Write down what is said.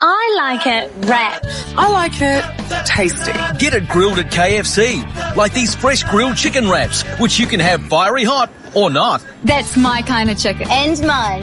I like it wrapped. I like it tasty. Get it grilled at KFC, like these fresh grilled chicken wraps, which you can have fiery hot or not. That's my kind of chicken. And mine.